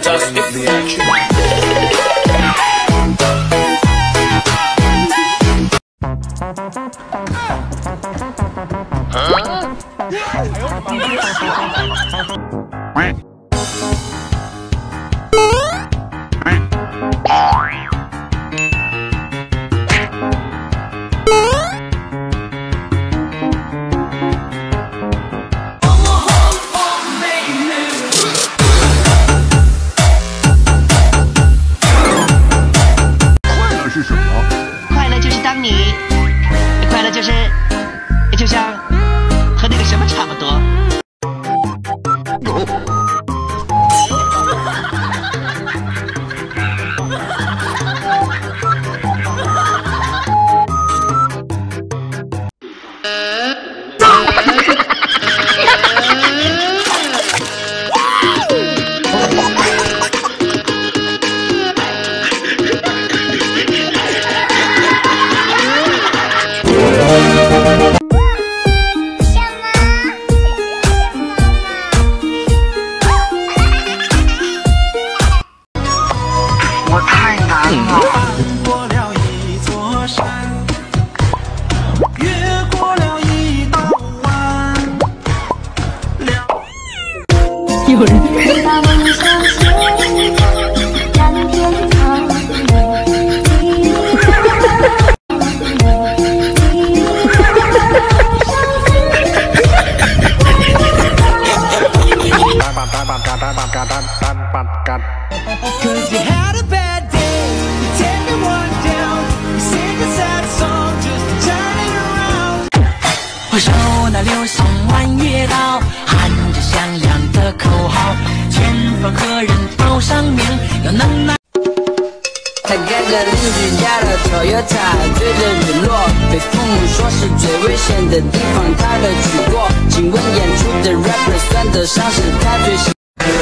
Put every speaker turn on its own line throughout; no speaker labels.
fantastic.
The action. Huh? 有。
我手拿流星弯月刀，喊着响亮的。
邻居家的 Toyota，追着日落。被父母说是最危险的地方，他的去过。请问演出的 rapper 算得上是他最？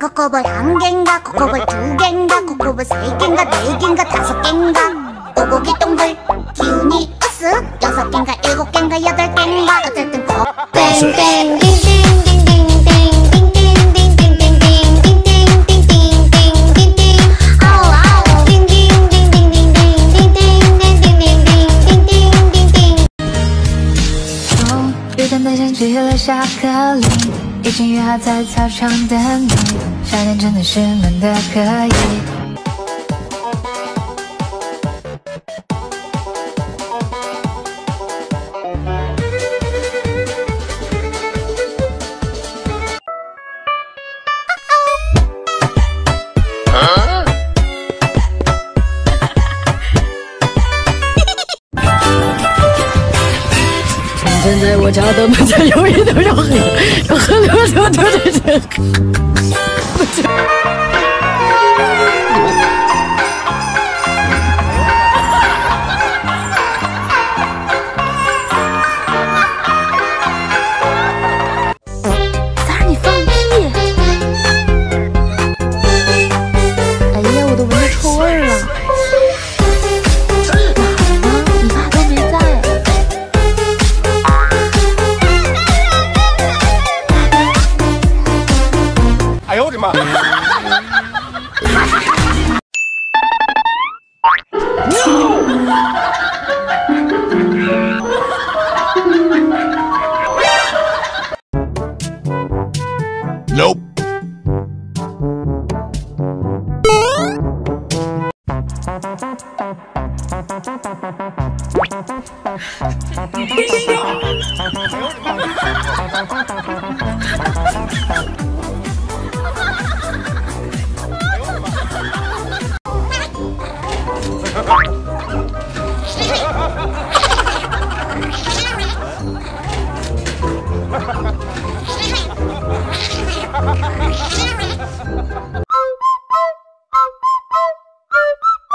코코볼 한 개인가 코코볼 두 개인가 코코볼 세 개인가 네 개인가 다섯 개인가? 오고기 동글 기운이 으쓱 여섯 개인가 일곱 개인가 여덟 개인가? 어쨌든 코 땡땡
起了下课铃已经约好在操场等你。夏天真的是闷的可以
家都每天有一都要喝，要喝
六六六六六。哎，我的妈！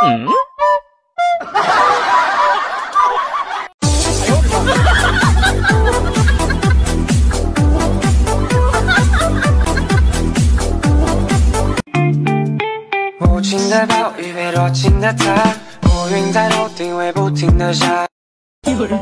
无情的暴雨被多情的他，乌云在头顶会不停的下。
有人。